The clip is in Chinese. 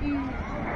嗯。